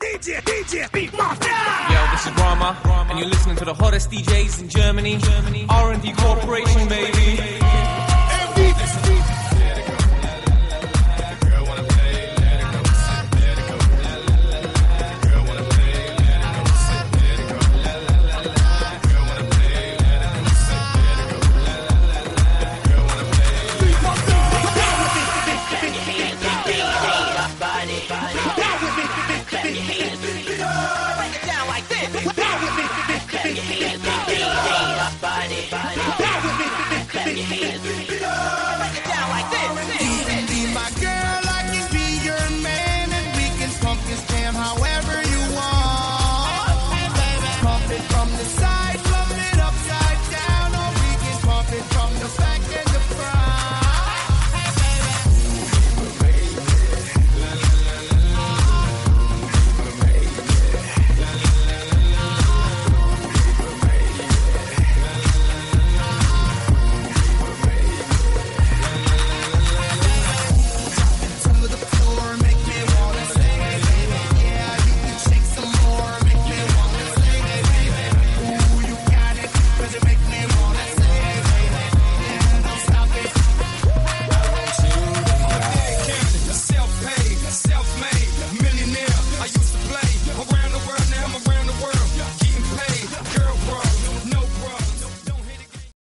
DJ, DJ, beat master. Yo, this is Rama, and you're listening to the hottest DJs in Germany. R&D Corporation. Hey,